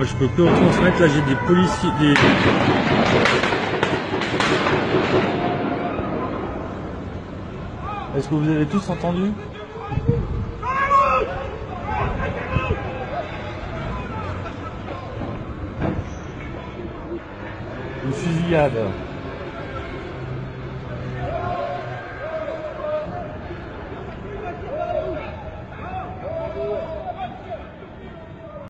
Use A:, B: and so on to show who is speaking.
A: Moi, je peux que retransmettre. Là, j'ai des policiers. Est-ce que vous avez tous entendu? Une fusillade.